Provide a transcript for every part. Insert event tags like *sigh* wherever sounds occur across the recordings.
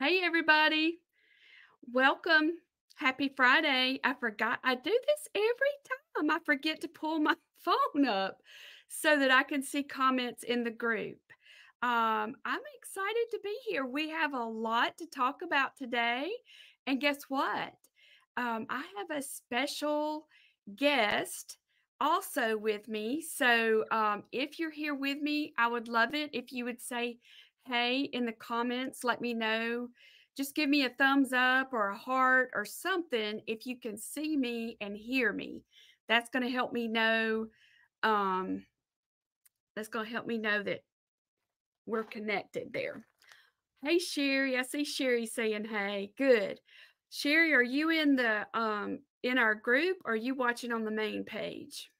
Hey, everybody. Welcome. Happy Friday. I forgot I do this every time. I forget to pull my *laughs* phone up so that I can see comments in the group. Um, I'm excited to be here. We have a lot to talk about today. And guess what? Um, I have a special guest also with me. So um, if you're here with me, I would love it if you would say, hey, in the comments, let me know. Just give me a thumbs up or a heart or something if you can see me and hear me. That's going to help me know. Um, that's going to help me know that we're connected there. Hey Sherry, I see Sherry saying hey. Good. Sherry, are you in the um in our group or are you watching on the main page?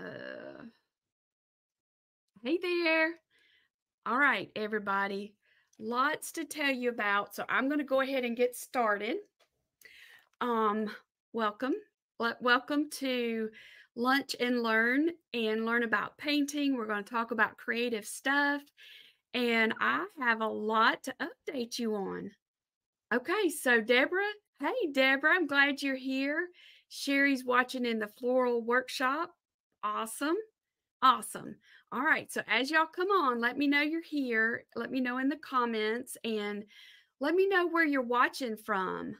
Uh Hey there. All right, everybody. Lots to tell you about, so I'm going to go ahead and get started. Um welcome. Wel- Welcome to Lunch and Learn and learn about painting. We're going to talk about creative stuff and I have a lot to update you on. Okay, so Deborah, hey Deborah, I'm glad you're here. Sherry's watching in the floral workshop. Awesome. Awesome. All right, so as y'all come on, let me know you're here. Let me know in the comments and let me know where you're watching from.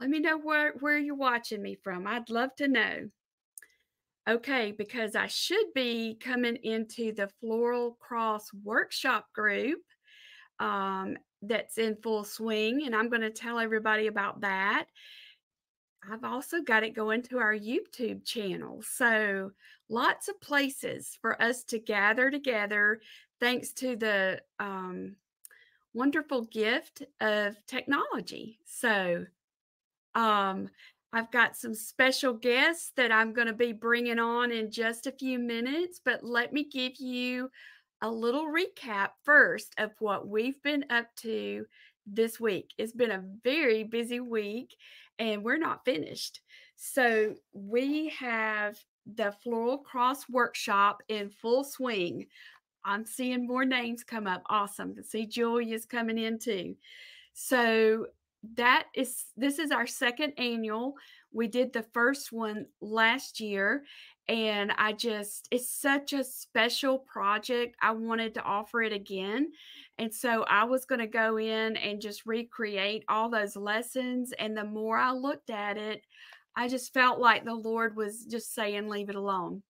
Let me know where where you're watching me from. I'd love to know. Okay, because I should be coming into the Floral Cross workshop group um, that's in full swing, and I'm going to tell everybody about that. I've also got it going to our YouTube channel. So, lots of places for us to gather together thanks to the um, wonderful gift of technology. So, um, I've got some special guests that I'm going to be bringing on in just a few minutes, but let me give you a little recap first of what we've been up to this week. It's been a very busy week and we're not finished. So, we have the Floral Cross Workshop in full swing. I'm seeing more names come up. Awesome. To see Julia's coming in too. So, that is this is our second annual. We did the first one last year and I just it's such a special project. I wanted to offer it again. And so I was going to go in and just recreate all those lessons and the more I looked at it, I just felt like the Lord was just saying leave it alone.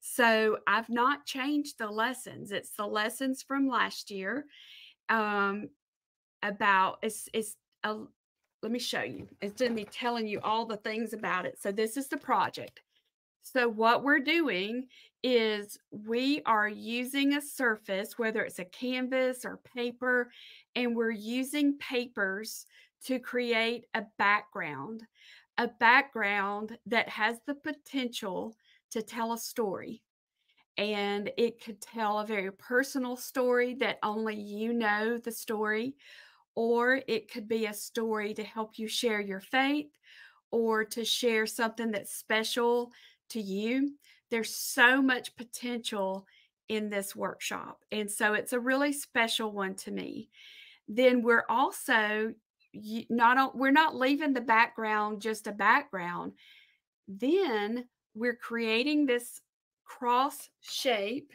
So I've not changed the lessons. It's the lessons from last year. Um about it's it's a let me show you. It's going to be telling you all the things about it. So this is the project. So what we're doing is we are using a surface, whether it's a canvas or paper, and we're using papers to create a background, a background that has the potential to tell a story. And it could tell a very personal story that only you know the story, or it could be a story to help you share your faith or to share something that's special to you. There's so much potential in this workshop. And so it's a really special one to me. Then we're also not we're not leaving the background just a background. Then we're creating this cross shape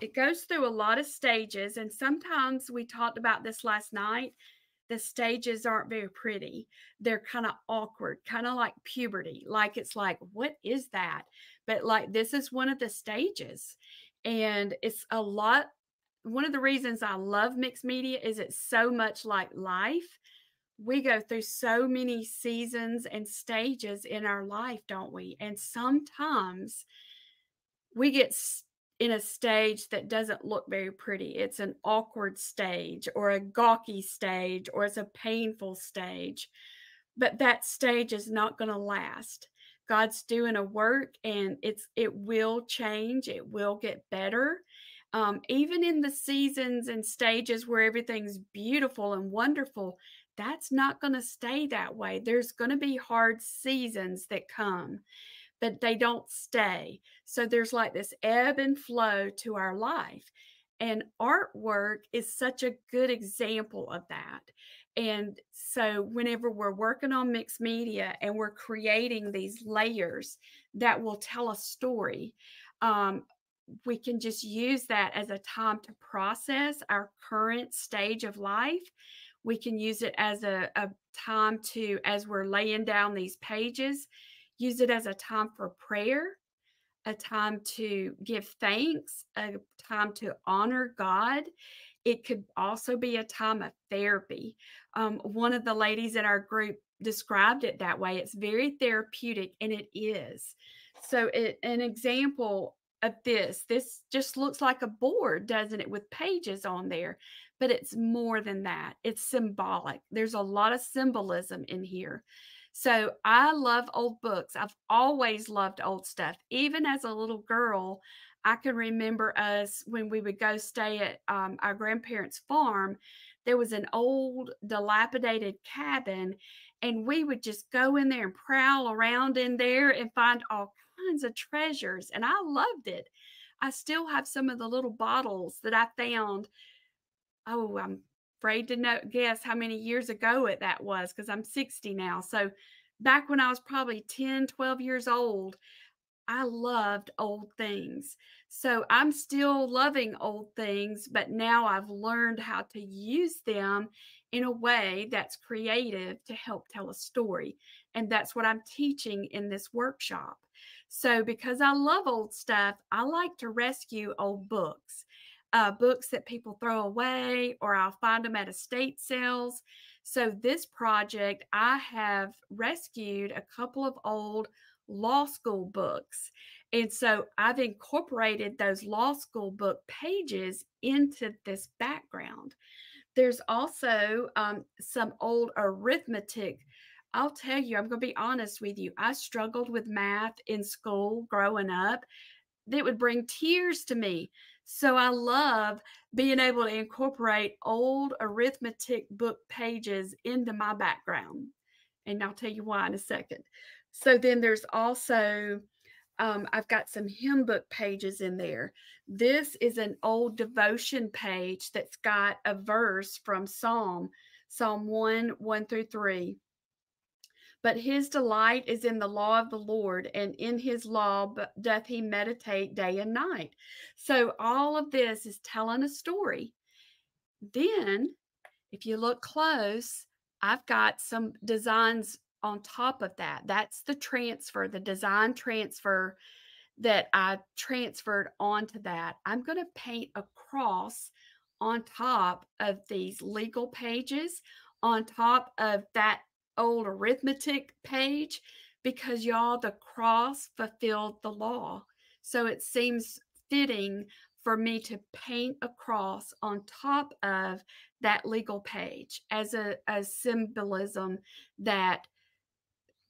it goes through a lot of stages and sometimes we talked about this last night the stages aren't very pretty they're kind of awkward kind of like puberty like it's like what is that? But like this is one of the stages and it's a lot one of the reasons i love mixed media is it's so much like life. We go through so many seasons and stages in our life don't we? And sometimes we get in a stage that doesn't look very pretty. It's an awkward stage or a gawky stage or it's a painful stage. But that stage is not going to last. God's doing a work and it's it will change, it will get better. Um, even in the seasons and stages where everything's beautiful and wonderful, that's not going to stay that way. There's going to be hard seasons that come but they don't stay. So there's like this ebb and flow to our life. And artwork is such a good example of that. And so, whenever we're working on mixed media and we're creating these layers that will tell a story, um, we can just use that as a time to process our current stage of life. We can use it as a, a time to, as we're laying down these pages, use it as a time for prayer, a time to give thanks, a time to honor God. It could also be a time of therapy. Um, one of the ladies in our group described it that way. It's very therapeutic, and it is. So, it, an example of this. This just looks like a board, doesn't it, with pages on there? But it's more than that. It's symbolic. There's a lot of symbolism in here. So I love old books. I've always loved old stuff. Even as a little girl, I can remember us when we would go stay at um, our grandparents' farm. There was an old, dilapidated cabin, and we would just go in there and prowl around in there and find all kinds of treasures, and I loved it. I still have some of the little bottles that I found. Oh, I'm afraid to know, guess how many years ago it that was because I'm 60 now. So back when I was probably 10, 12 years old, I loved old things. So I'm still loving old things, but now I've learned how to use them in a way that's creative to help tell a story. And that's what I'm teaching in this workshop. So, because I love old stuff, I like to rescue old books, uh, books that people throw away, or I'll find them at estate sales. So, this project, I have rescued a couple of old law school books. And so I've incorporated those law school book pages into this background. There's also um, some old arithmetic I'll tell you, I'm going to be honest with you. I struggled with math in school growing up. That would bring tears to me. So I love being able to incorporate old arithmetic book pages into my background. And I'll tell you why in a second. So then there's also, um, I've got some hymn book pages in there. This is an old devotion page that's got a verse from Psalm, Psalm 1, 1 through 3. But his delight is in the law of the Lord, and in his law doth he meditate day and night. So all of this is telling a story. Then, if you look close, I've got some designs on top of that. That's the transfer, the design transfer that I transferred onto that. I'm going to paint a cross on top of these legal pages, on top of that old arithmetic page because y'all, the cross fulfilled the law. So it seems fitting for me to paint a cross on top of that legal page as a, a symbolism that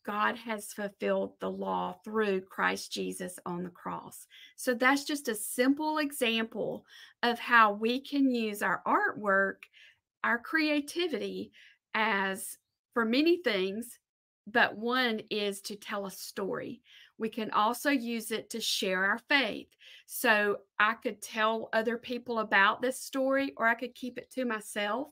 God has fulfilled the law through Christ Jesus on the cross. So that's just a simple example of how we can use our artwork, our creativity as for many things, but one is to tell a story. We can also use it to share our faith. So I could tell other people about this story or I could keep it to myself,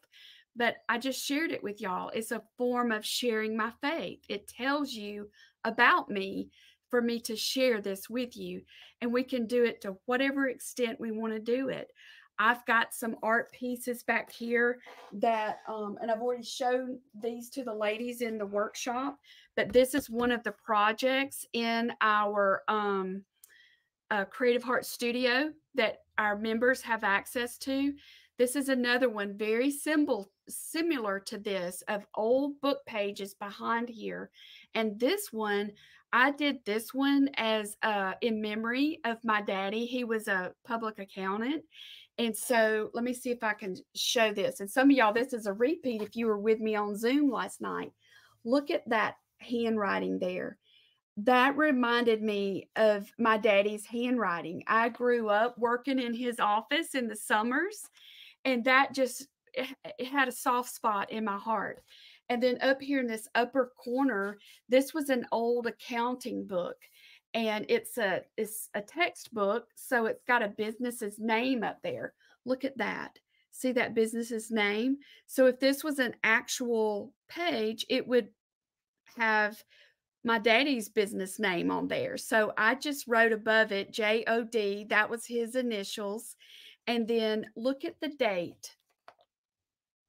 but I just shared it with y'all. It's a form of sharing my faith. It tells you about me for me to share this with you. And we can do it to whatever extent we want to do it. I've got some art pieces back here that, um, and I've already shown these to the ladies in the workshop, but this is one of the projects in our um, uh, Creative Heart Studio that our members have access to. This is another one very simple, similar to this of old book pages behind here. And this one, I did this one as uh, in memory of my daddy. He was a public accountant and so let me see if I can show this. And some of y'all, this is a repeat if you were with me on Zoom last night. Look at that handwriting there. That reminded me of my daddy's handwriting. I grew up working in his office in the summers, and that just it had a soft spot in my heart. And then up here in this upper corner, this was an old accounting book and it's a it's a textbook so it's got a business's name up there Look at that. See that business's name? So if this was an actual page, it would have my daddy's business name on there. So I just wrote above it J O D. That was his initials. And then look at the date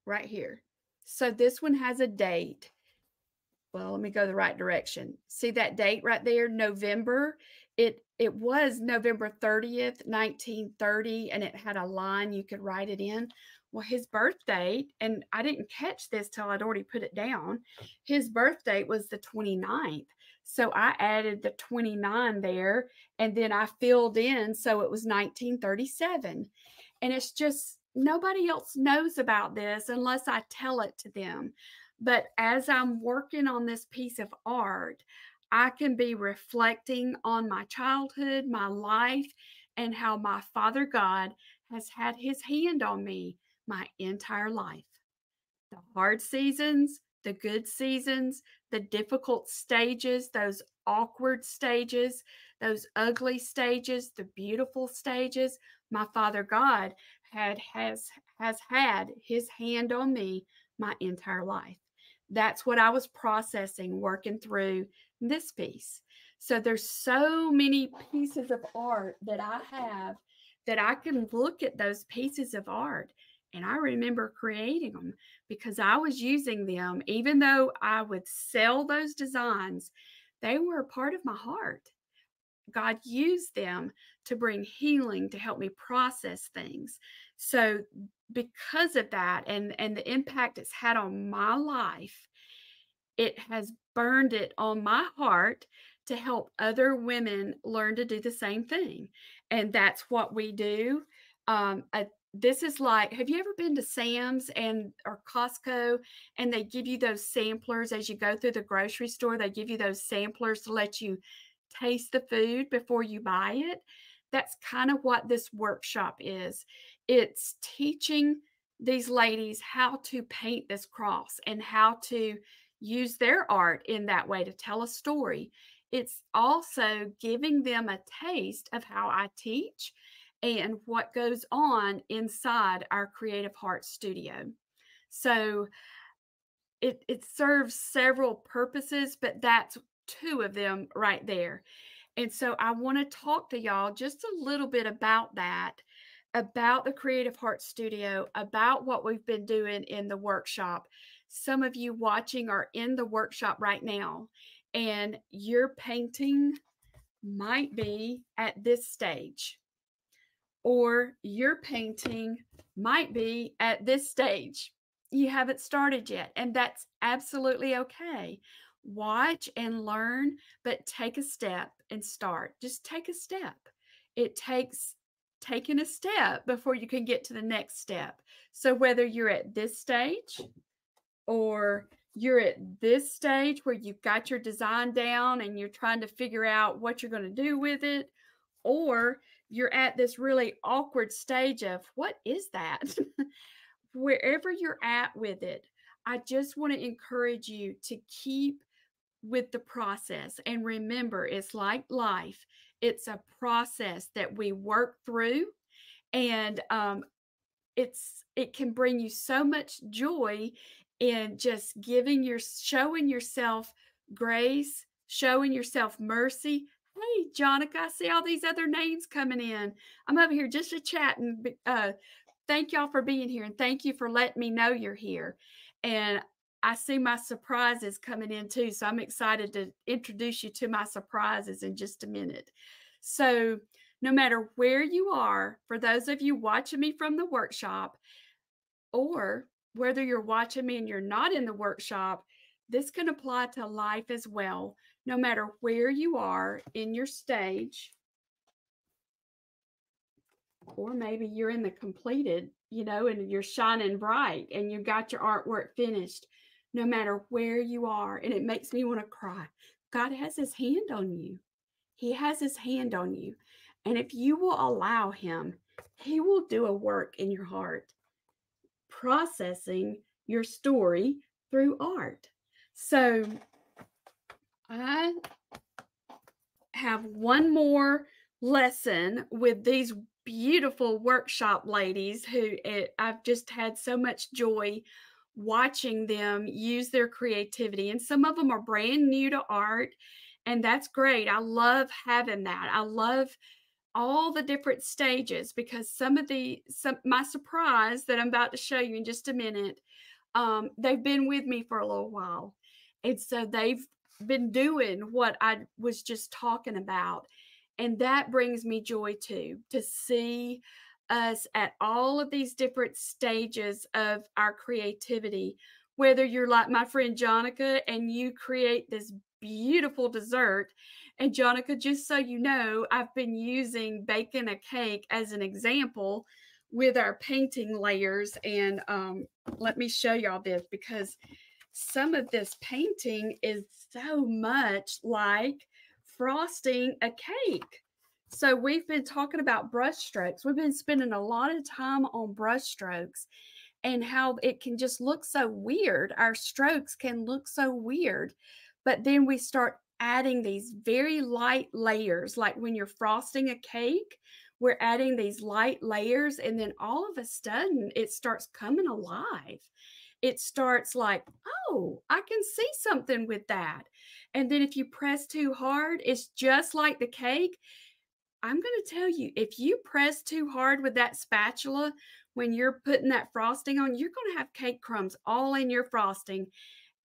right here. So this one has a date. Well, let me go the right direction. See that date right there, November. It it was November 30th, 1930, and it had a line you could write it in. Well, his birth date, and I didn't catch this till I'd already put it down. His birth date was the 29th. So I added the 29 there and then I filled in so it was 1937. And it's just nobody else knows about this unless I tell it to them. But as I'm working on this piece of art, I can be reflecting on my childhood, my life, and how my Father God has had his hand on me my entire life. The hard seasons, the good seasons, the difficult stages, those awkward stages, those ugly stages, the beautiful stages, my Father God had has has had his hand on me my entire life. That's what I was processing working through this piece. So there's so many pieces of art that I have that I can look at those pieces of art and I remember creating them because I was using them, even though I would sell those designs, they were a part of my heart. God used them to bring healing to help me process things. So because of that and and the impact it's had on my life, it has burned it on my heart to help other women learn to do the same thing. And that's what we do. Um, a this is like have you ever been to sam's and or costco and they give you those samplers as you go through the grocery store they give you those samplers to let you taste the food before you buy it that's kind of what this workshop is it's teaching these ladies how to paint this cross and how to use their art in that way to tell a story it's also giving them a taste of how i teach and what goes on inside our Creative Heart studio. So it, it serves several purposes, but that's two of them right there. And so I want to talk to y'all just a little bit about that, about the Creative Heart Studio, about what we've been doing in the workshop. Some of you watching are in the workshop right now, and your painting might be at this stage or your painting might be at this stage. You haven't started yet, and that's absolutely okay. Watch and learn, but take a step and start. Just take a step. It takes taking a step before you can get to the next step. So, whether you're at this stage or you're at this stage where you've got your design down and you're trying to figure out what you're going to do with it, or you're at this really awkward stage of what is that? *laughs* Wherever you're at with it, I just want to encourage you to keep with the process. And remember, it's like life, it's a process that we work through. And um, it's it can bring you so much joy in just giving your showing yourself grace showing yourself mercy Hey, Jonica, I see all these other names coming in. I'm over here just to chat and uh, thank y'all for being here and thank you for letting me know you're here. And I see my surprises coming in too. So I'm excited to introduce you to my surprises in just a minute. So, no matter where you are, for those of you watching me from the workshop, or whether you're watching me and you're not in the workshop, this can apply to life as well no matter where you are in your stage, or maybe you're in the completed, you know, and you're shining bright and you got your artwork finished, no matter where you are. And it makes me want to cry. God has his hand on you. He has his hand on you. And if you will allow him, he will do a work in your heart, processing your story through art. So I have one more lesson with these beautiful workshop ladies who it, I've just had so much joy watching them use their creativity. And some of them are brand new to art, and that's great. I love having that. I love all the different stages because some of the some my surprise that I'm about to show you in just a minute, um, they've been with me for a little while. And so they've been doing what I was just talking about. And that brings me joy too, to see us at all of these different stages of our creativity. Whether you're like my friend Jonica and you create this beautiful dessert. And Jonica, just so you know, I've been using baking a cake as an example with our painting layers. And um, let me show y'all this because some of this painting is so much like frosting a cake. So we've been talking about brush strokes. We've been spending a lot of time on brush strokes and how it can just look so weird. Our strokes can look so weird. But then we start adding these very light layers, like when you're frosting a cake, we're adding these light layers, and then all of a sudden it starts coming alive. It starts like, oh, I can see something with that. And then if you press too hard, it's just like the cake. I'm going to tell you if you press too hard with that spatula when you're putting that frosting on, you're going to have cake crumbs all in your frosting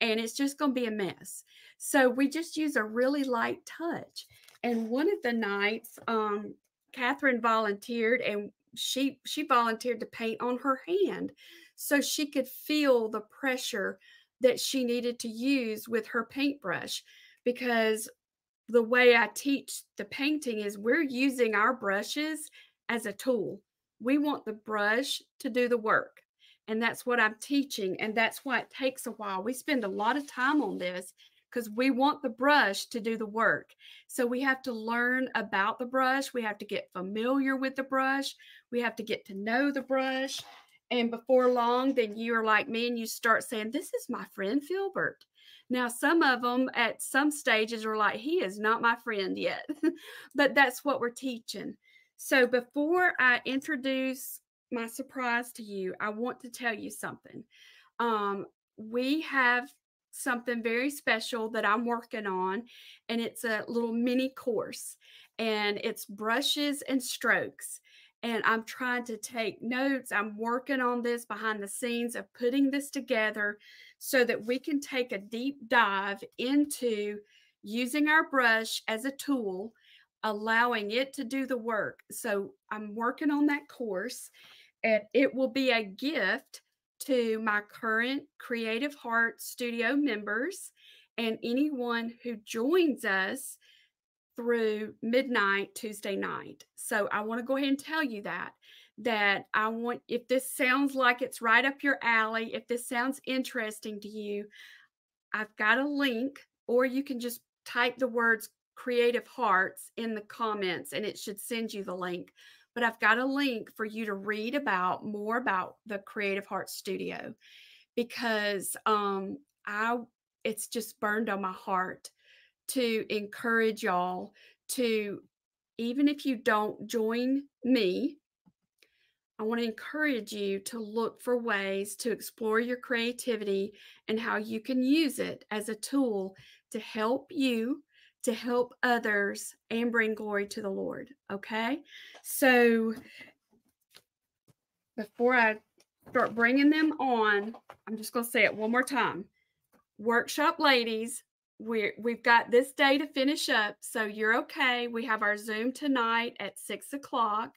and it's just going to be a mess. So we just use a really light touch. And one of the nights, um, Catherine volunteered and she she volunteered to paint on her hand so she could feel the pressure that she needed to use with her paintbrush because the way I teach the painting is we're using our brushes as a tool. We want the brush to do the work. And that's what I'm teaching. And that's why it takes a while. We spend a lot of time on this because we want the brush to do the work. So we have to learn about the brush. We have to get familiar with the brush. We have to get to know the brush. And before long, then you are like me and you start saying, This is my friend Filbert. Now, some of them at some stages are like, He is not my friend yet. *laughs* but that's what we're teaching. So before I introduce my surprise to you, I want to tell you something. Um, we have something very special that I'm working on, and it's a little mini course, and it's brushes and strokes. And I'm trying to take notes. I'm working on this behind the scenes of putting this together so that we can take a deep dive into using our brush as a tool, allowing it to do the work. So I'm working on that course and it will be a gift to my current Creative Heart Studio members and anyone who joins us through midnight Tuesday night. So I want to go ahead and tell you that that I want if this sounds like it's right up your alley, if this sounds interesting to you, I've got a link or you can just type the words creative hearts in the comments and it should send you the link. But I've got a link for you to read about more about the Creative Hearts Studio because um, I it's just burned on my heart to encourage y'all to even if you don't join me I want to encourage you to look for ways to explore your creativity and how you can use it as a tool to help you to help others and bring glory to the Lord. Okay. So before I start bringing them on, I'm just going to say it one more time. Workshop ladies, we we've got this day to finish up. So you're okay. We have our Zoom tonight at six o'clock.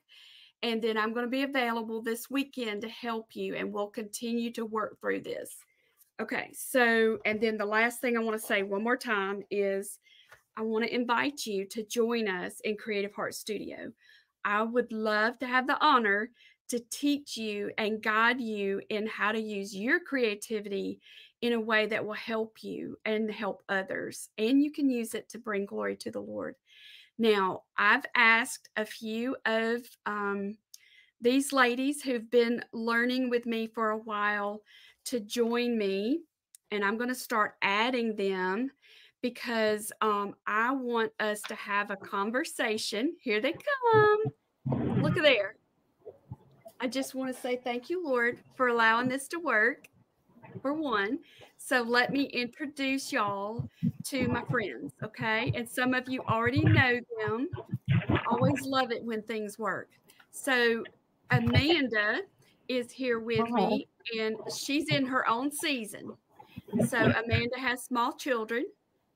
And then I'm going to be available this weekend to help you, and we'll continue to work through this. Okay, so, and then the last thing I want to say one more time is I want to invite you to join us in Creative Heart Studio. I would love to have the honor to teach you and guide you in how to use your creativity in a way that will help you and help others. And you can use it to bring glory to the Lord. Now, I've asked a few of um, these ladies who've been learning with me for a while to join me, and I'm going to start adding them because um, I want us to have a conversation. Here they come. look at there. I just want to say thank you, Lord, for allowing this to work, for one. So let me introduce y'all to my friends, okay? And some of you already know them. I always love it when things work. So Amanda is here with me, uh-huh. and she's in her own season. So Amanda has small children.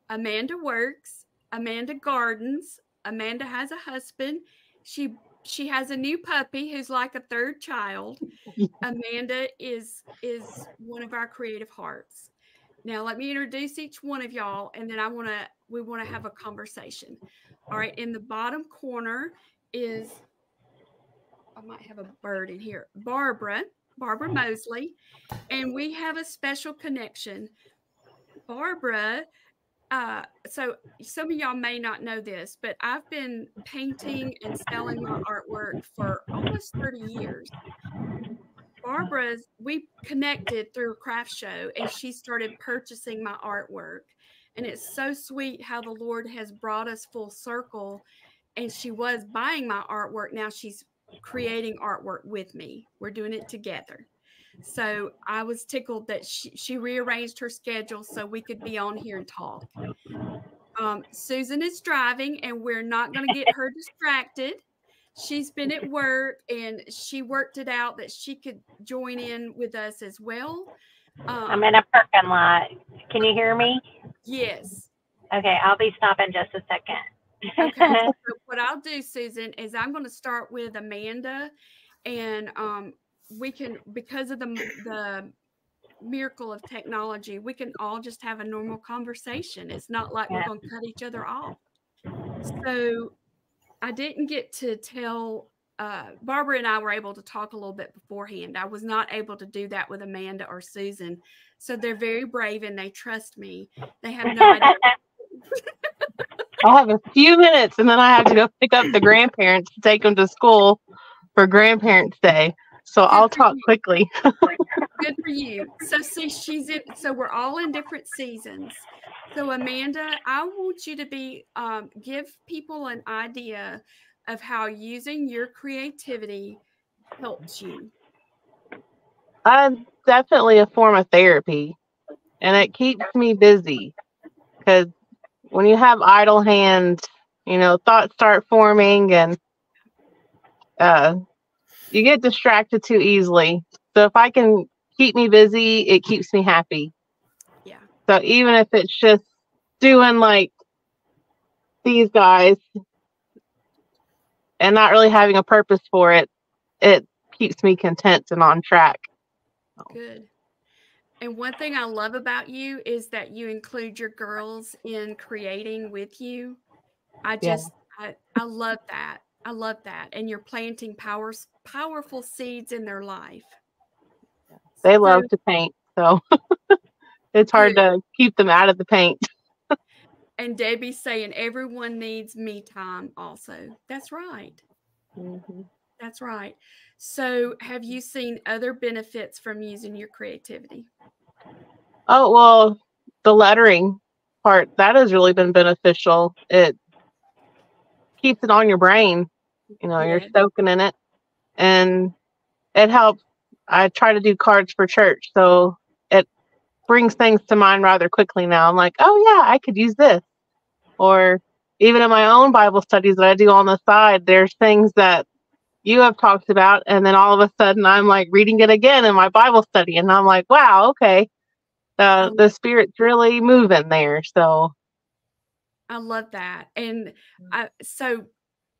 Amanda works. Amanda gardens. Amanda has a husband. She she has a new puppy who's like a third child. *laughs* Amanda is is one of our creative hearts. Now let me introduce each one of y'all and then I want to we want to have a conversation. All right, in the bottom corner is I might have a bird in here. Barbara, Barbara Mosley, and we have a special connection. Barbara uh, so some of y'all may not know this, but I've been painting and selling my artwork for almost 30 years. Barbara's, we connected through a craft show and she started purchasing my artwork. And it's so sweet how the Lord has brought us full circle. And she was buying my artwork. Now she's creating artwork with me. We're doing it together. So I was tickled that she, she rearranged her schedule so we could be on here and talk. Um, Susan is driving, and we're not going to get her distracted. She's been at work and she worked it out that she could join in with us as well. Um, I'm in a parking lot. Can you hear me? Yes. Okay, I'll be stopping just a second. okay. *laughs* So what I'll do, Susan, is I'm going to start with Amanda, and um, we can because of the the miracle of technology, we can all just have a normal conversation. It's not like we're going to cut each other off. So I didn't get to tell uh, Barbara and I were able to talk a little bit beforehand. I was not able to do that with Amanda or Susan. So they're very brave and they trust me. They have no idea. *laughs* I'll have a few minutes and then I have to go pick up the grandparents to take them to school for Grandparents' Day. So Good I'll talk you. quickly. *laughs* Good for you. So see, she's in. So we're all in different seasons. So Amanda, I want you to be um, give people an idea of how using your creativity helps you. Uh, definitely a form of therapy, and it keeps me busy because when you have idle hands, you know thoughts start forming and uh, you get distracted too easily. So if I can keep me busy, it keeps me happy. Yeah. So even if it's just doing like these guys and not really having a purpose for it, it keeps me content and on track. Good. And one thing I love about you is that you include your girls in creating with you. I just yeah. I, I love that. I love that. And you're planting powers, powerful seeds in their life. They so, love to paint. So *laughs* it's hard to keep them out of the paint. *laughs* and Debbie's saying everyone needs me time also. That's right. Mm-hmm. That's right. So, have you seen other benefits from using your creativity? Oh, well, the lettering part that has really been beneficial. It keeps it on your brain. You know, yeah. you're soaking in it, and it helps. I try to do cards for church, so it brings things to mind rather quickly. Now I'm like, oh yeah, I could use this, or even in my own Bible studies that I do on the side, there's things that you have talked about, and then all of a sudden I'm like reading it again in my Bible study, and I'm like, wow, okay, uh, the Spirit's really moving there. So I love that. And mm. I, so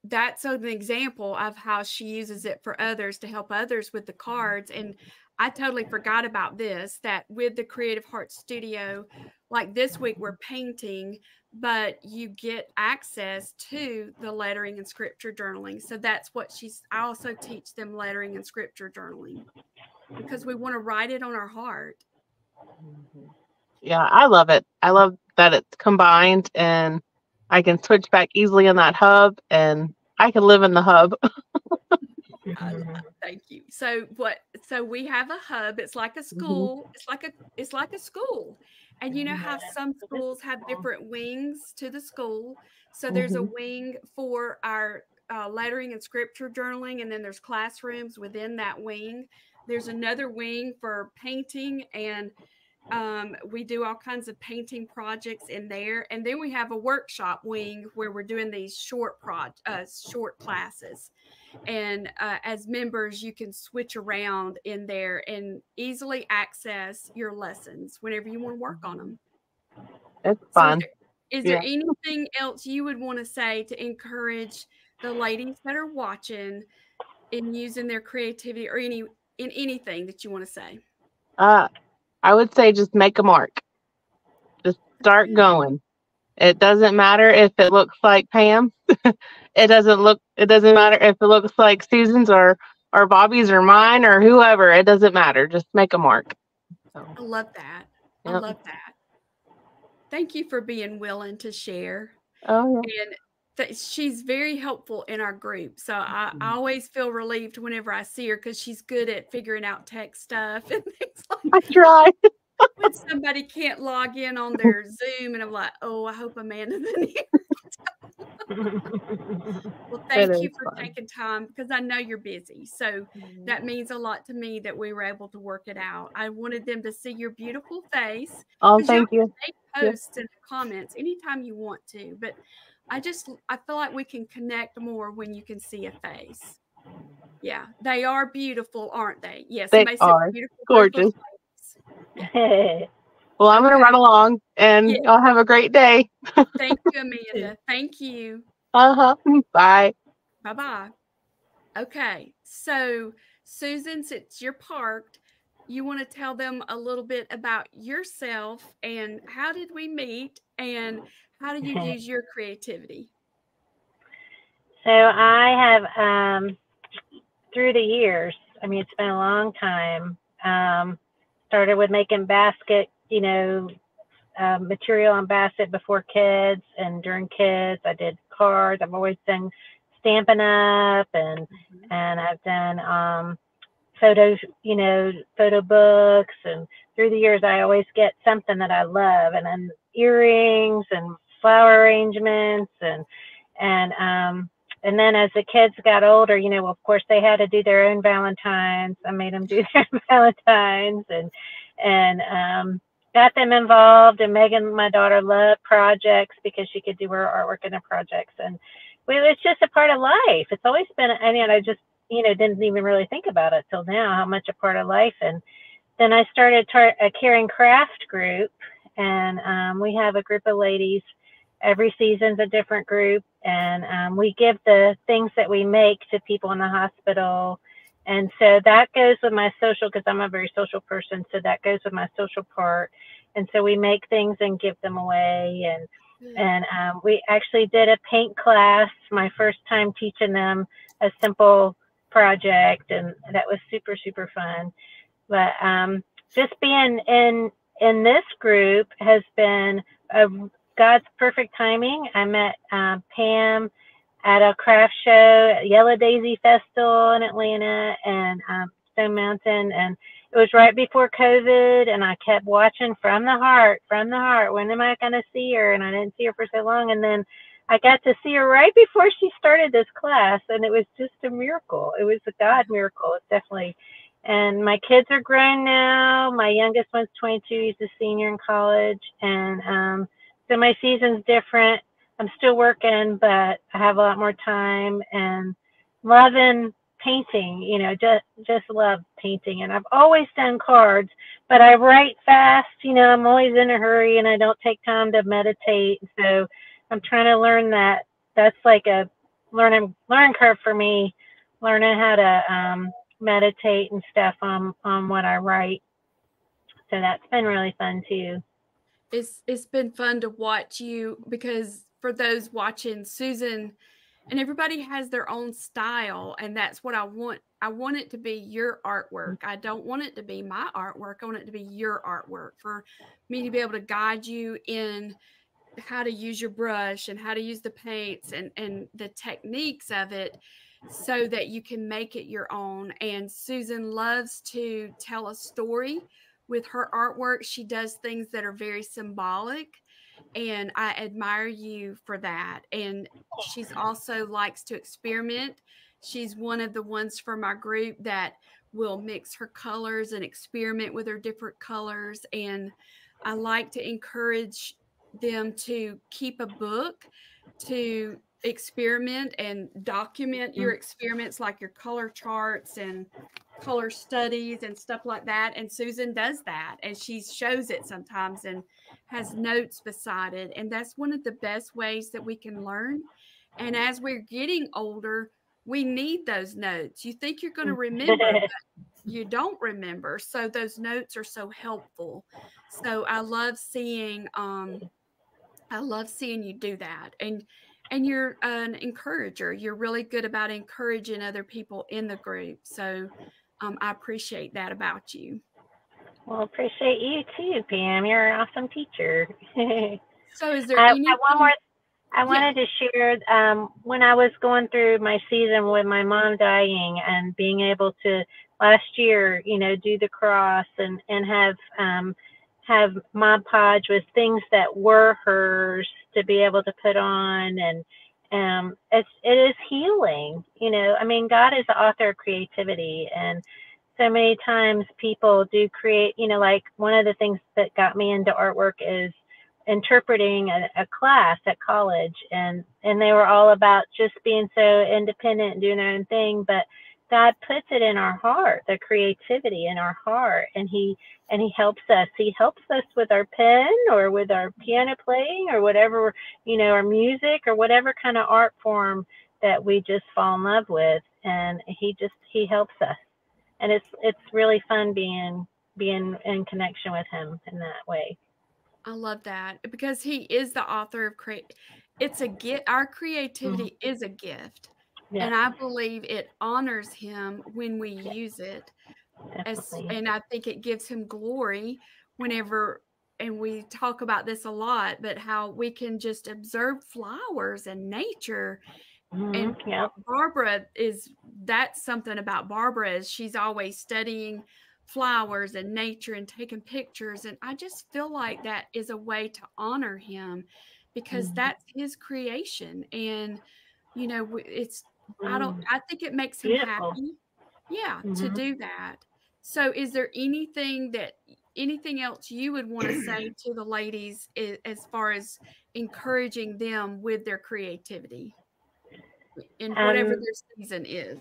that's an example of how she uses it for others to help others with the cards. And I totally forgot about this that with the Creative Heart Studio, like this week, we're painting, but you get access to the lettering and scripture journaling. So that's what she's, I also teach them lettering and scripture journaling because we want to write it on our heart. Mm-hmm. Yeah, I love it. I love that it's combined and I can switch back easily in that hub and I can live in the hub. *laughs* thank you. So what so we have a hub. It's like a mm-hmm. school. Mm-hmm. It's like a it's like a school. And you know how some schools have different wings to the school. So there's mm-hmm. a wing for our uh, lettering and scripture journaling, and then there's classrooms within that wing. There's another wing for painting, and um, we do all kinds of painting projects in there. And then we have a workshop wing where we're doing these short prod, uh, short classes. And uh, as members, you can switch around in there and easily access your lessons whenever you want to work on them. It's fun. So is there anything else you would want to say to encourage the ladies that are watching in using their creativity or any in anything that you want to say? Uh, I would say just make a mark. Just start going. It doesn't matter if it looks like Pam. *laughs* it doesn't look. It doesn't matter if it looks like Susan's or or Bobby's or mine or whoever. It doesn't matter. Just make a mark. So, I love that. Yep. I love that. Thank you for being willing to share. Oh, yeah. And she's very helpful in our group. So I, I mm-hmm. always feel relieved whenever I see her because she's good at figuring out tech stuff *laughs* and things like that. I try. *laughs* when somebody can't log in on their Zoom, and I'm like, oh, I hope Amanda's in here. well, thank you for fun. taking time because I know you're busy. So mm-hmm. that means a lot to me that we were able to work it out. I wanted them to see your beautiful face. Oh, thank you. Make posts and comments anytime you want to, but I just I feel like we can connect more when you can see a face. Yeah, they are beautiful, aren't they? Yes, they are beautiful, gorgeous. Yeah. *laughs* Well, I'm okay. going to run along and yeah. y'all have a great day. Thank you, *laughs* Amanda. Thank you. Uh huh. *laughs* Bye. Bye bye. Okay. So, Susan, since you're parked, you want to tell them a little bit about yourself and how did we meet and how do you use your creativity? So, I have, um, through the years, I mean, it's been a long time. Um, started with making basket you know, um, material on basket before kids and during kids. I did cards. I've always done stamping Up and mm-hmm. and I've done um, photos, you know, photo books. And through the years, I always get something that I love, and then earrings and flower arrangements and and um and then as the kids got older, you know, of course they had to do their own Valentines. I made them do *laughs* their Valentines and and um got them involved and Megan, my daughter, loved projects because she could do her artwork in the projects. And we, it's just a part of life. It's always been, I mean, I just, you know, didn't even really think about it till now, how much a part of life. And then I started tar- a caring craft group and um, we have a group of ladies every season's a different group and um, we give the things that we make to people in the hospital and so that goes with my social because I'm a very social person. So that goes with my social part. And so we make things and give them away. And mm. and um, we actually did a paint class, my first time teaching them a simple project, and that was super super fun. But um, just being in in this group has been a God's perfect timing. I met uh, Pam at a craft show, Yellow Daisy Festival in Atlanta and um, Stone Mountain. And it was right before COVID. And I kept watching from the heart, from the heart. When am I going to see her? And I didn't see her for so long. And then I got to see her right before she started this class. And it was just a miracle. It was a God miracle. It's definitely. And my kids are grown now. My youngest one's 22. He's a senior in college. And um, so my season's different I'm still working, but I have a lot more time and loving painting, you know, just just love painting. And I've always done cards, but I write fast, you know, I'm always in a hurry and I don't take time to meditate. So I'm trying to learn that. That's like a learning learning curve for me, learning how to um, meditate and stuff on on what I write. So that's been really fun too. It's it's been fun to watch you because for those watching, Susan and everybody has their own style and that's what I want. I want it to be your artwork. I don't want it to be my artwork. I want it to be your artwork for me to be able to guide you in how to use your brush and how to use the paints and and the techniques of it so that you can make it your own. And Susan loves to tell a story with her artwork. She does things that are very symbolic and I admire you for that. And she's also likes to experiment. She's one of the ones from our group that will mix her colors and experiment with her different colors. And I like to encourage them to keep a book to experiment and document your mm. experiments like your color charts and color studies and stuff like that and Susan does that and she shows it sometimes and has notes beside it and that's one of the best ways that we can learn and as we're getting older we need those notes you think you're going to remember *laughs* you don't remember so those notes are so helpful so I love seeing um I love seeing you do that and and you're an encourager. You're really good about encouraging other people in the group. So um, I appreciate that about you. Well, appreciate you too, Pam. You're an awesome teacher. *laughs* so, is there I, anything? I, one more, I wanted yeah. to share um, when I was going through my season with my mom dying and being able to last year, you know, do the cross and and have um, have Mod Podge with things that were hers to be able to put on and um it's it is healing you know i mean god is the author of creativity and so many times people do create you know like one of the things that got me into artwork is interpreting a, a class at college and and they were all about just being so independent and doing their own thing but God puts it in our heart, the creativity in our heart, and He and He helps us. He helps us with our pen or with our piano playing or whatever, you know, our music or whatever kind of art form that we just fall in love with. And He just He helps us, and it's it's really fun being being in connection with Him in that way. I love that because He is the author of create. It's a gift. Our creativity mm-hmm. is a gift yeah. And I believe it honors him when we yeah. use it. As, and I think it gives him glory whenever, and we talk about this a lot, but how we can just observe flowers and nature. Mm-hmm. And yeah. Barbara is that's something about Barbara is she's always studying flowers and nature and taking pictures. And I just feel like that is a way to honor him because mm-hmm. that's his creation. And you know, it's I don't. Mm. I think it makes him Beautiful. happy. Yeah, mm-hmm. to do that. So, is there anything that anything else you would want to say *clears throat* to the ladies as far as encouraging them with their creativity in whatever um, their season is?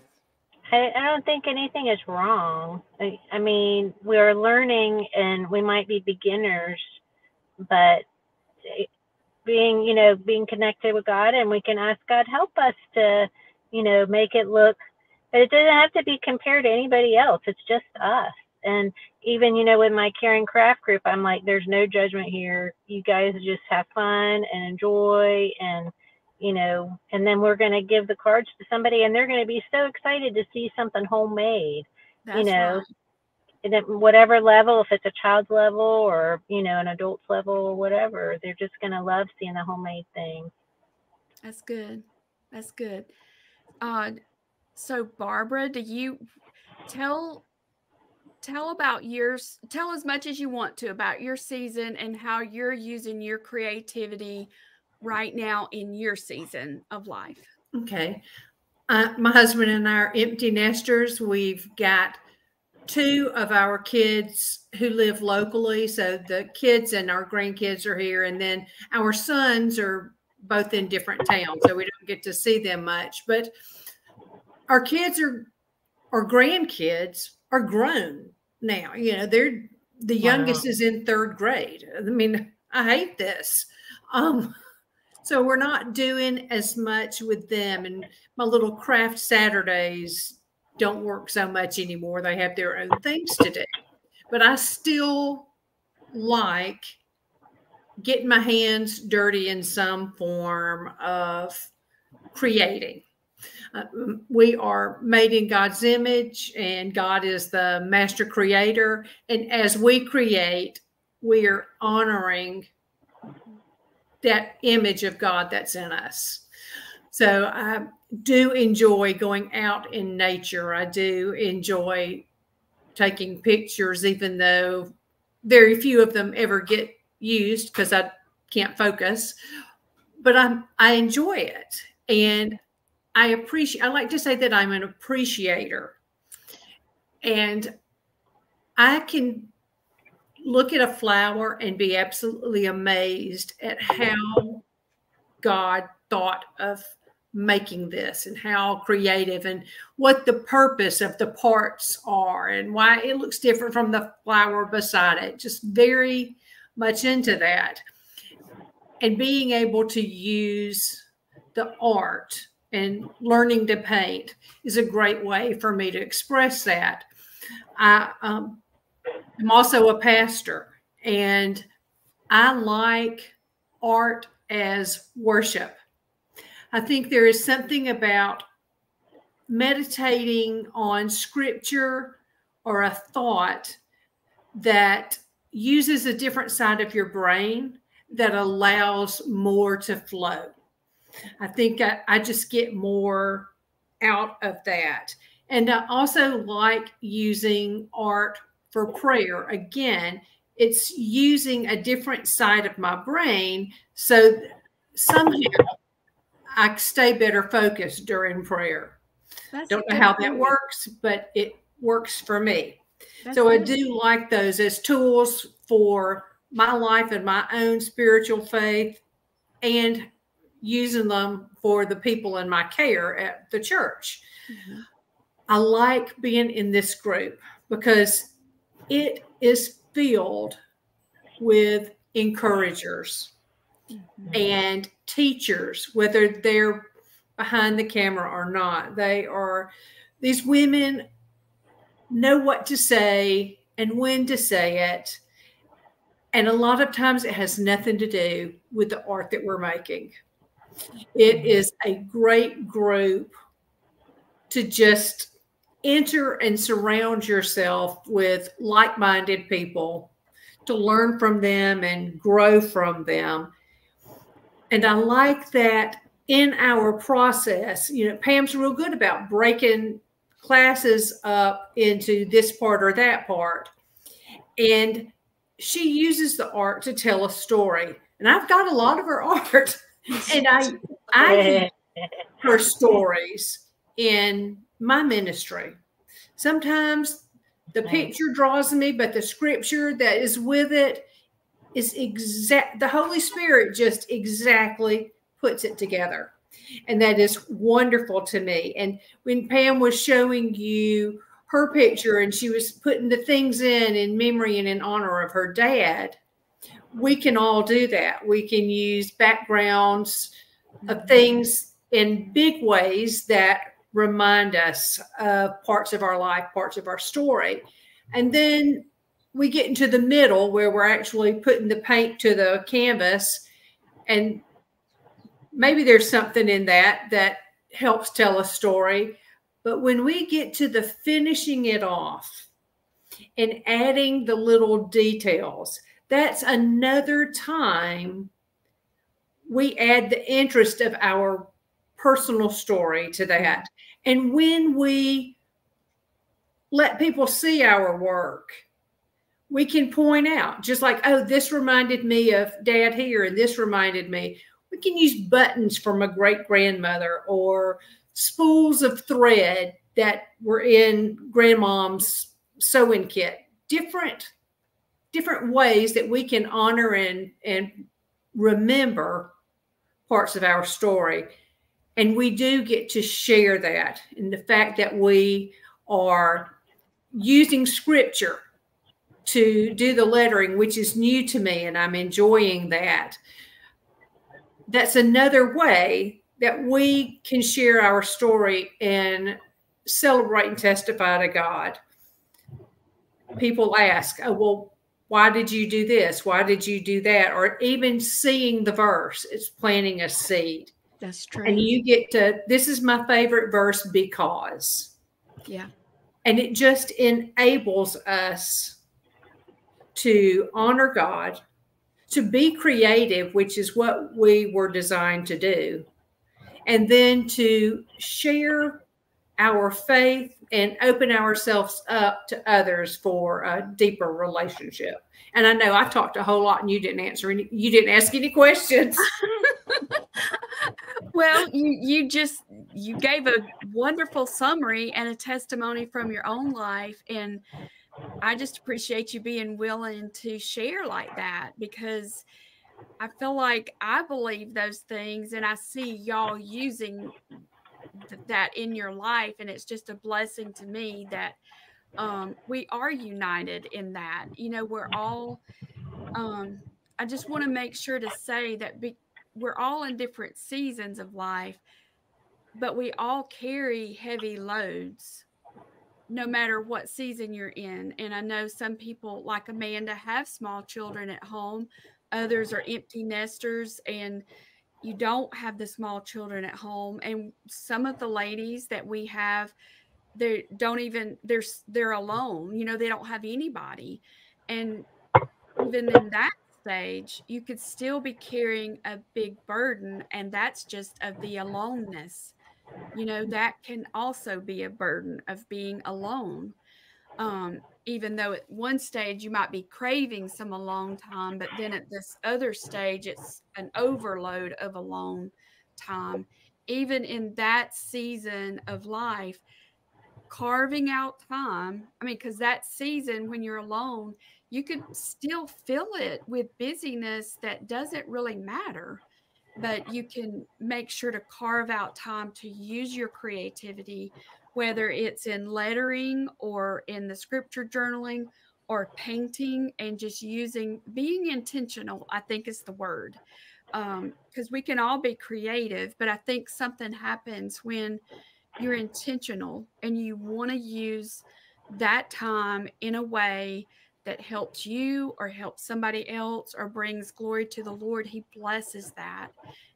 I, I, don't think anything is wrong. I, I mean, we're learning and we might be beginners, but eh, being, you know, being connected with God and we can ask God, help us to you know, make it look, but it doesn't have to be compared to anybody else. It's just us. And even, you know, with my caring craft group, I'm like, there's no judgment here. You guys just have fun and enjoy and, you know, and then we're going to give the cards to somebody and they're going to be so excited to see something homemade, That's you know, right. and at whatever level, if it's a child's level or, you know, an adult's level or whatever, they're just going to love seeing the homemade thing. That's good. That's good. Uh, so Barbara, do you tell tell about yours? Tell as much as you want to about your season and how you're using your creativity right now in your season of life. Okay. Uh, my husband and I are empty nesters. We've got two of our kids who live locally. So the kids and our grandkids are here. And then our sons are both in different towns, so we don't get to see them much. But our kids are, our grandkids are grown now. You know, they're the youngest wow. is in third grade. I mean, I hate this. Um, so we're not doing as much with them, and my little craft Saturdays don't work so much anymore. They have their own things to do, but I still like getting my hands dirty in some form of creating. Uh, we are made in God's image, and God is the master creator. And as we create, we are honoring that image of God that's in us. So I do enjoy going out in nature. I do enjoy taking pictures, even though very few of them ever get used because I can't focus, but I'm I enjoy it and I appreciate. I like to say that I'm an appreciator, and I can look at a flower and be absolutely amazed at how God thought of making this and how creative and what the purpose of the parts are and why it looks different from the flower beside it. Just very much into that. And being able to use the art and learning to paint is a great way for me to express that. I, um, I'm also a pastor and I like art as worship. I think there is something about meditating on scripture or a thought that uses a different side of your brain that allows more to flow. I think I, I just get more out of that. And I also like using art for prayer. Again, it's using a different side of my brain so somehow I stay better focused during prayer. That's Don't know how that works, but it works for me. That's so. I do like those as tools for my life and my own spiritual faith and using them for the people in my care at the church. Mm-hmm. I like being in this group because it is filled with encouragers mm-hmm. and teachers, whether they're behind the camera or not. They are, these women know what to say and when to say it. And a lot of times it has nothing to do with the art that we're making. It is a great group to just enter and surround yourself with like minded people to learn from them and grow from them. And I like that in our process, you know, Pam's real good about breaking classes up into this part or that part. And she uses the art to tell a story. And I've got a lot of her *laughs* art and I I *laughs* her stories in my ministry. Sometimes the picture draws me, but the scripture that is with it is exact. The Holy Spirit just exactly puts it together. And that is wonderful to me. And when Pam was showing you her picture and she was putting the things in in memory and in honor of her dad, we can all do that. We can use backgrounds of mm-hmm. things in big ways that remind us of parts of our life, parts of our story. And then we get into the middle where we're actually putting the paint to the canvas. And maybe there's something in that that helps tell a story. But when we get to the finishing it off and adding the little details, that's another time we add the interest of our personal story to that. And when we let people see our work, we can point out, just like, oh, this reminded me of dad here, and this reminded me. We can use buttons from a great grandmother or spools of thread that were in grandmom's sewing kit. Different different ways that we can honor and and remember parts of our story. And we do get to share that. And the fact that we are using scripture to do the lettering which is new to me and i'm enjoying that that's another way that we can share our story and celebrate and testify to god people ask oh well why did you do this? Why did you do that? Or even seeing the verse, it's planting a seed. That's true. And you get to, this is my favorite verse because. Yeah. And it just enables us to honor God, to be creative, which is what we were designed to do, and then to share our faith and open ourselves up to others for a deeper relationship. And I know I talked a whole lot and you didn't answer any you didn't ask any questions. *laughs* well, you you just you gave a wonderful summary and a testimony from your own life and I just appreciate you being willing to share like that because I feel like I believe those things and I see y'all using th- that in your life and it's just a blessing to me that um, we are united in that you know we're all um, i just want to make sure to say that be, we're all in different seasons of life but we all carry heavy loads no matter what season you're in and i know some people like amanda have small children at home others are empty nesters and you don't have the small children at home and some of the ladies that we have they don't even they're they're alone you know they don't have anybody and even in that stage you could still be carrying a big burden and that's just of the aloneness you know that can also be a burden of being alone um even though at one stage you might be craving some alone time but then at this other stage it's an overload of alone time even in that season of life carving out time. I mean, because that season when you're alone, you could still fill it with busyness that doesn't really matter, but you can make sure to carve out time to use your creativity, whether it's in lettering or in the scripture journaling or painting and just using being intentional, I think is the word. Because um, we can all be creative, but I think something happens when you're intentional and you want to use that time in a way that helps you or helps somebody else or brings glory to the Lord, He blesses that.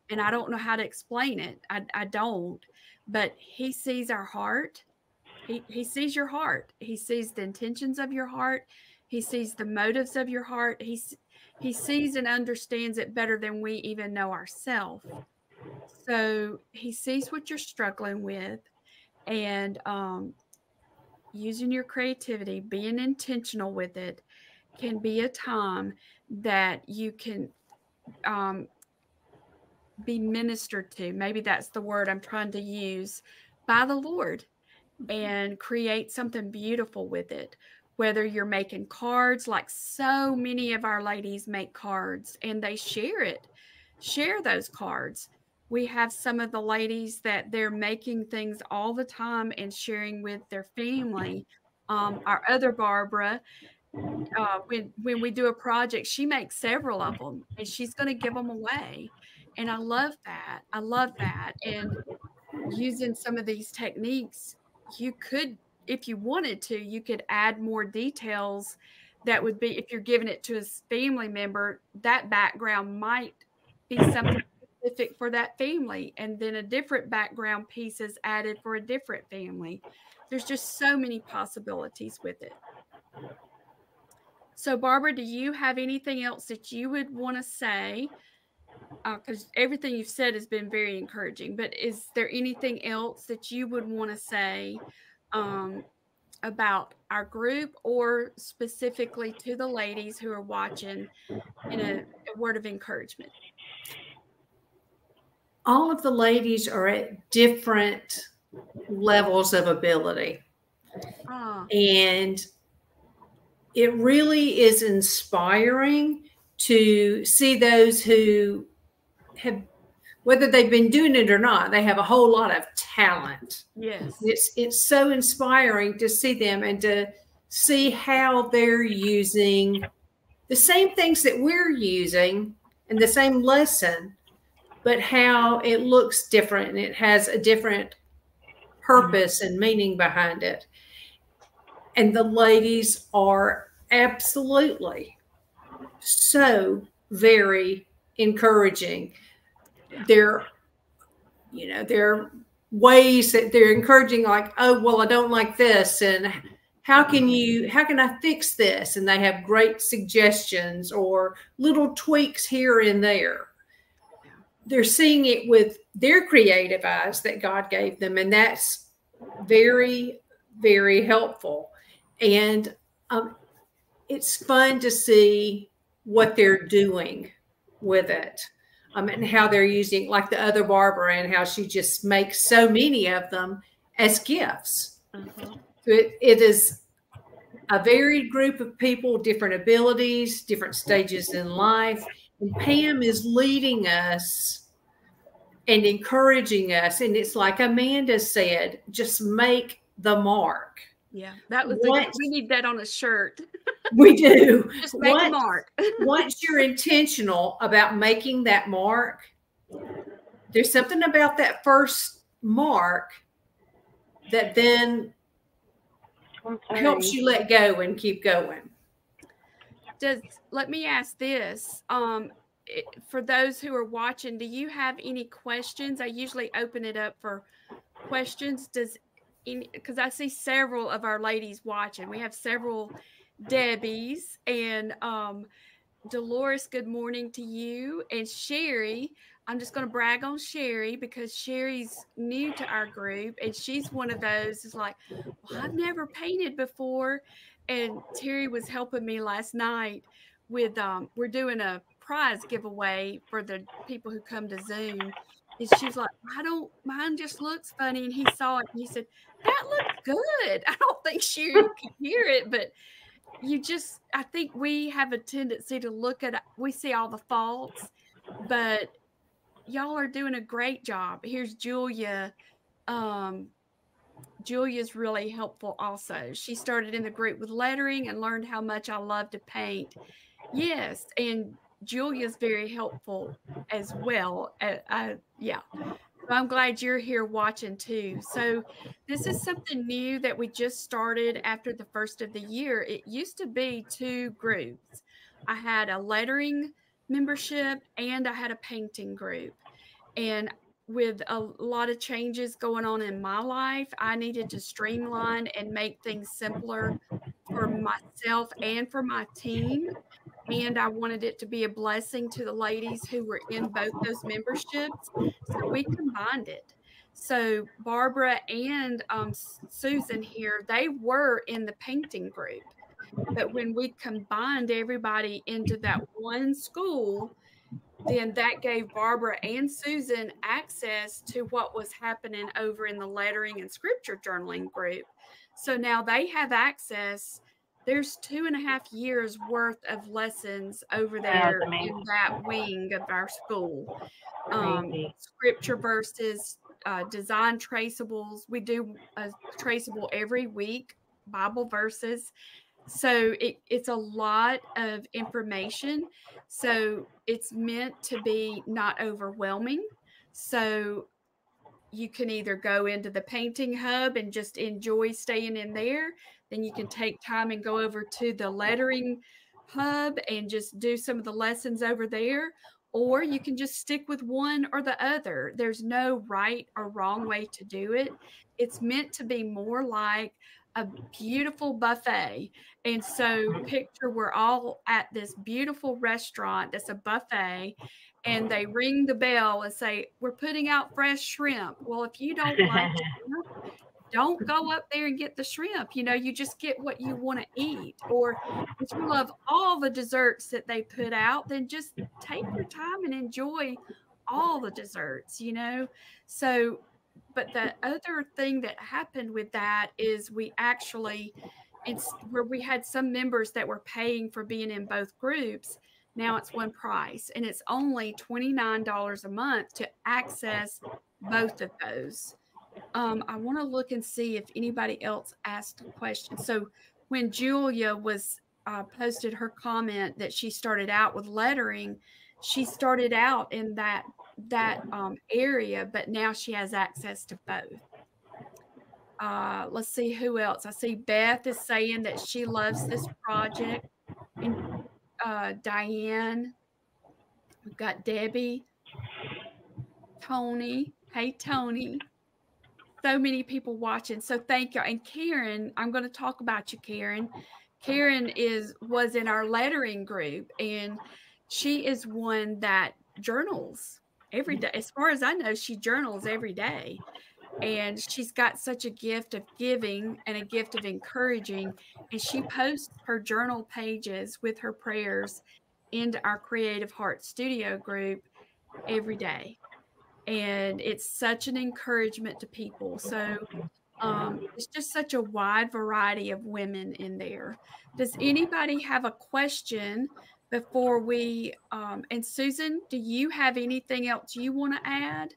And I don't know how to explain it. I, I don't, but He sees our heart. He, he sees your heart. He sees the intentions of your heart. He sees the motives of your heart. He, he sees and understands it better than we even know ourselves. So he sees what you're struggling with and um, using your creativity, being intentional with it, can be a time that you can um, be ministered to. Maybe that's the word I'm trying to use by the Lord and create something beautiful with it. Whether you're making cards, like so many of our ladies make cards and they share it, share those cards we have some of the ladies that they're making things all the time and sharing with their family. Um, our other Barbara, uh, when when we do a project, she makes several of them and she's going to give them away. And I love that. I love that. And using some of these techniques, you could, if you wanted to, you could add more details. That would be if you're giving it to a family member, that background might be something specific for that family and then a different background piece is added for a different family. There's just so many possibilities with it. So barbara do you have anything else that you would want to say? Because uh, everything you've said has been very encouraging but is there anything else that you would want to say um, about our group or specifically to the ladies who are watching in a, a word of encouragement all of the ladies are at different levels of ability. Oh. And it really is inspiring to see those who have whether they've been doing it or not they have a whole lot of talent yes it's it's so inspiring to see them and to see how they're using the same things that we're using and the same lesson but how it looks different and it has a different purpose and meaning behind it. And the ladies are absolutely so very encouraging. They're, you know, they're ways that they're encouraging, like, oh, well, I don't like this. And how can you, how can I fix this? And they have great suggestions or little tweaks here and there they're seeing it with their creative eyes that God gave them. And that's very very helpful. And um, it's fun to see what they're doing with it um, and how they're using, like the other Barbara, and how she just makes so many of them as gifts. Uh-huh. It, it is a varied group of people, different abilities, different stages in life. And Pam is leading us and encouraging us. And it's like Amanda said, just make the mark. Yeah, that was the, we need that on a shirt. *laughs* We do. *laughs* Just make a mark. *laughs* once you're intentional about making that mark, there's something about that first mark that then helps you let go and keep going. Does let me ask this. Um for those who are watching, do you have any questions? I usually open it up for questions. Does because I see several of our ladies watching. We have several Debbies and um Dolores, good morning to you. And Sherry, I'm just going to brag on Sherry because Sherry's new to our group and she's one of those is like, well, I've never painted before. And Terry was helping me last night with um we're doing a prize giveaway for the people who come to Zoom. And she's like, I don't mine just looks funny. And he saw it and he said, That looks good. *laughs* I don't think she can hear it, but you just I think we have a tendency to look at we see all the faults, but y'all are doing a great job. Here's Julia. Um, Julia's really helpful also. She started in the group with lettering and learned how much I love to paint. Yes, and Julia's very helpful as well. Uh, uh, yeah. I'm glad you're here watching too. So this is something new that we just started after the first of the year. It used to be two groups. I had a lettering membership and I had a painting group. And with a lot of changes going on in my life, I needed to streamline and make things simpler for myself and for my team. And I wanted it to be a blessing to the ladies who were in both those memberships. So we combined it. So Barbara and um, Susan here, they were in the painting group. But when we combined everybody into that one school, then that gave Barbara and Susan access to what was happening over in the lettering and scripture journaling group. So now they have access. There's two and a half years worth of lessons over there in that wing of our school. Um, scripture verses, uh, design traceables. We do a traceable every week, Bible verses. So it, it's a lot of information. So it's meant to be not overwhelming. So you can either go into the painting hub and just enjoy staying in there. Then you can take time and go over to the lettering hub and just do some of the lessons over there. Or you can just stick with one or the other. There's no right or wrong way to do it. It's meant to be more like a beautiful buffet. And so, picture we're all at this beautiful restaurant that's a buffet, and they ring the bell and say, We're putting out fresh shrimp. Well, if you don't like *laughs* shrimp, don't go up there and get the shrimp. You know, you just get what you want to eat. Or if you love all the desserts that they put out, then just take your time and enjoy all the desserts, you know? So, but the other thing that happened with that is we actually it's where we had some members that were paying for being in both groups now it's one price and it's only $29 a month to access both of those. Um, i want to look and see if anybody else asked a question. So when julia was uh, posted her comment that she started out with lettering she started out in that that um, area, but now she has access to both. Uh, let's see who else. I see Beth is saying that she loves this project, and uh, Diane. We've got Debbie, Tony. Hey, Tony. So many people watching. So thank you. And Karen, I'm going to talk about you, Karen. Karen is was in our lettering group, and she is one that journals every day. As far as I know, she journals every day. and she's got such a gift of giving and a gift of encouraging and she posts her journal pages with her prayers into our creative hearts studio group every day and it's such an encouragement to people so um, it's just such a wide variety of women in there does anybody have a question before we um, and susan do you have anything else you want to add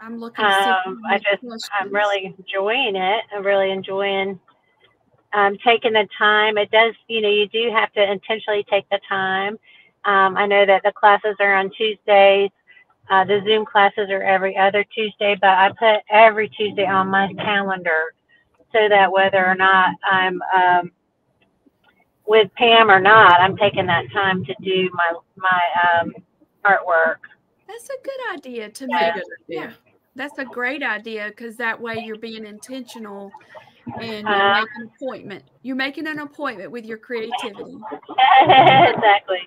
I'm looking. Um, I just, I'm really enjoying it. I'm really enjoying um, taking the time. It does, you know, you do have to intentionally take the time. Um, I know that the classes are on Tuesdays. Uh, the Zoom classes are every other Tuesday, but I put every Tuesday on my calendar so that whether or not I'm um, with Pam or not, I'm taking that time to do my my um, artwork. That's a good idea to make. Yeah that's a great idea because that way you're being intentional and you uh, making an appointment. You're making an appointment with your creativity. *laughs* exactly.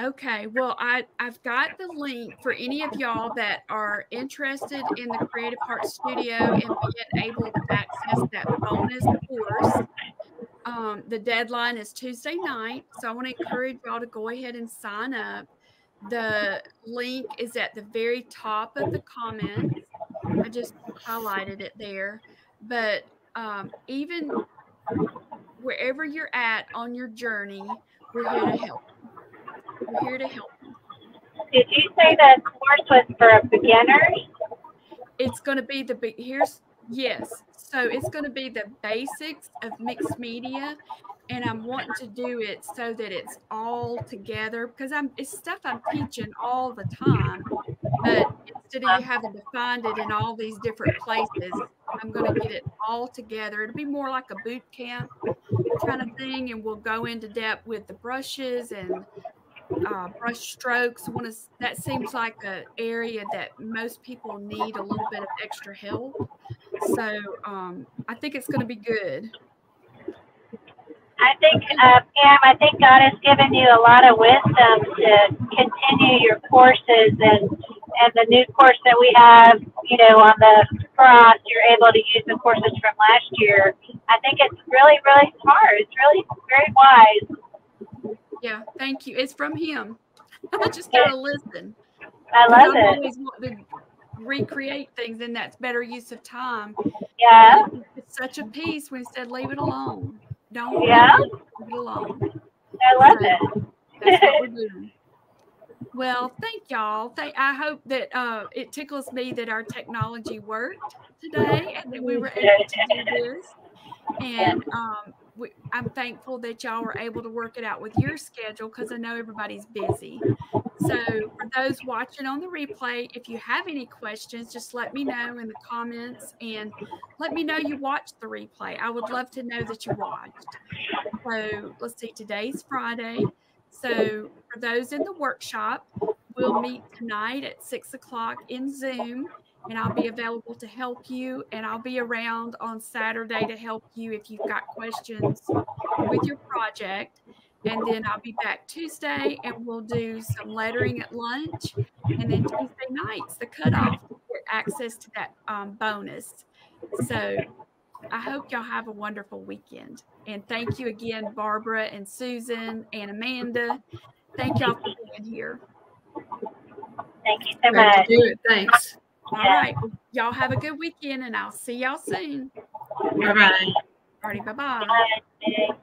okay. Well, I I've got the link for any of y'all that are interested in the Creative Hearts Studio and being able to access that bonus course. Um, the deadline is Tuesday night, so I want to encourage y'all to go ahead and sign up. The link is at the very top of the comments. I just highlighted it there. But um, even wherever you're at on your journey, we're here to help. We're here to help. Did you say the course was for beginners? It's going to be the big. here's yes. So it's going to be the basics of mixed media and I'm wanting to do it so that it's all together because I'm it's stuff I'm teaching all the time. But instead of having to find it in all these different places, I'm going to get it all together. It'll be more like a boot camp kind of thing, and we'll go into depth with the brushes and uh, brush strokes. One is that seems like an area that most people need a little bit of extra help. So um, I think it's going to be good. I think, uh, Pam, I think God has given you a lot of wisdom to continue your courses and and the new course that we have, you know, on the cross, you're able to use the courses from last year. I think it's really, really smart. It's really very wise. Yeah, thank you. It's from him. *laughs* I just gotta listen. I love it. Always recreate things, and that's better use of time. Yeah. It's such a piece. when instead leave it alone. Don't yeah. leave it alone. I love so it. That's what we're *laughs* doing. Well, thank y'all. Thank, I hope that uh, it tickles me that our technology worked today and that we were able to do this. And um, we, I'm thankful that y'all were able to work it out with your schedule because I know everybody's busy. So, for those watching on the replay, if you have any questions, just let me know in the comments and let me know you watched the replay. I would love to know that you watched. So, let's see, today's Friday. So, for those in the workshop, we'll meet tonight at six o'clock in Zoom and I'll be available to help you. And I'll be around on Saturday to help you if you've got questions with your project. And then I'll be back Tuesday and we'll do some lettering at lunch. And then Tuesday nights, the cutoff, to get access to that um, bonus. So I hope y'all have a wonderful weekend. And thank you again, Barbara and Susan and Amanda. Thank y'all for being here. Thank you so much. Thanks. All right. Y'all have a good weekend and I'll see y'all soon. Bye bye. Alrighty, bye bye.